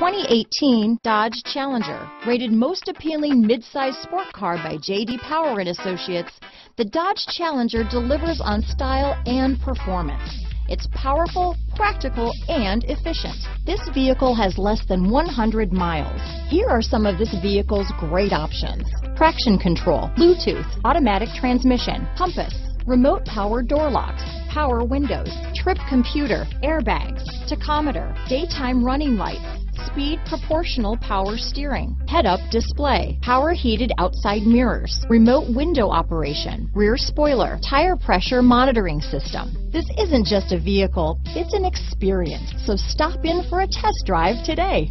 2018 Dodge Challenger. Rated most appealing midsize sport car by J.D. Power and Associates, the Dodge Challenger delivers on style and performance. It's powerful, practical, and efficient. This vehicle has less than 100 miles. Here are some of this vehicle's great options. Traction control, Bluetooth, automatic transmission, compass, remote power door locks, power windows, trip computer, airbags, tachometer, daytime running lights, speed proportional power steering, head-up display, power heated outside mirrors, remote window operation, rear spoiler, tire pressure monitoring system. This isn't just a vehicle, it's an experience. So stop in for a test drive today.